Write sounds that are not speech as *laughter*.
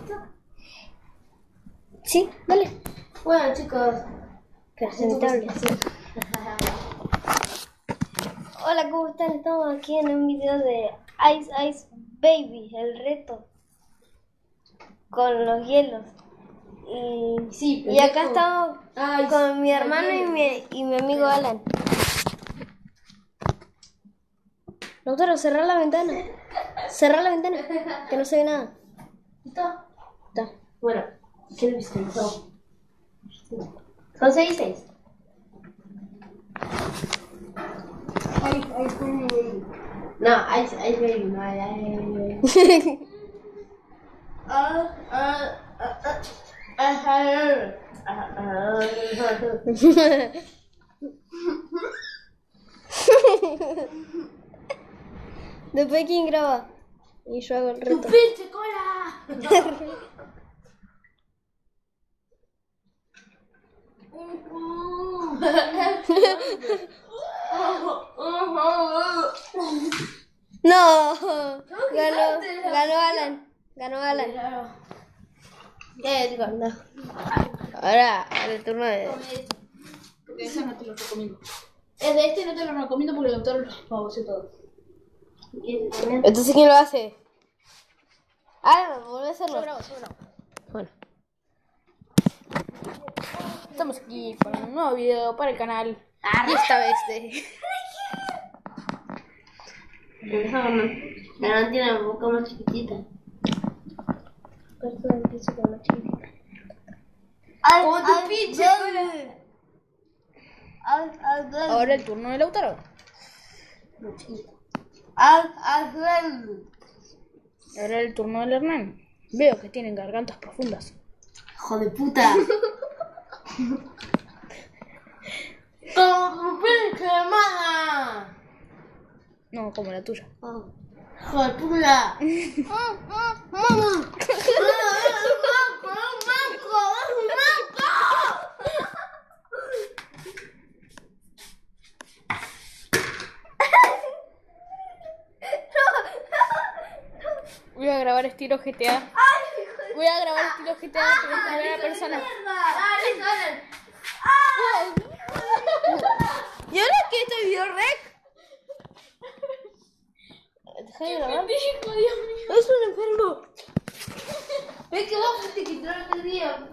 ¿Listo? Sí, dale. Bueno, chicos. Presentable. *laughs* Hola, ¿cómo están? Estamos aquí en un video de Ice Ice Baby, el reto. Con los hielos. Y, Sí, y acá estamos con mi hermano y mi, y mi amigo Alan. Lautaro, cerrar la ventana. Cerrar la ventana, que no se ve nada. ¿Listo? Da. Bueno, ¿qué descansó? Conseguí seis. Ay, ay, baby. No, ay, ay, no, ay, ay, baby. Ah, ah, ah, ah. quién *laughs* graba y yo hago el reto. ¡Tu pinche cola! *laughs* No, ganó, ganó Alan, ganó Alan. Digo, no. Ahora, el turno de... Porque ese no te lo recomiendo. Es de este no te lo recomiendo porque el autor los baboseó todo. Entonces, ¿quién lo hace? Alan, vuelve a hacerlo. Bueno. Estamos aquí para un nuevo video para el canal. Y esta vez de... La no tiene la boca más chiquitita. Perdón, empiezo con la chiquita. Como tu pinche. Ahora el turno del autor. Ahora el turno del Hernán. Veo que tienen gargantas profundas. Hijo de puta. *laughs* *laughs* Como tu pinche hermana. No, como la tuya. Puta. *laughs* Voy a grabar estilo GTA. *laughs* Voy a grabar el video GTA para ver la persona. ¿Y ahora qué este video rec? Deja de grabar. Es un enfermo. *laughs* Ve que vos te el día,